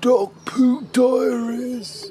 Dog poo Diaries.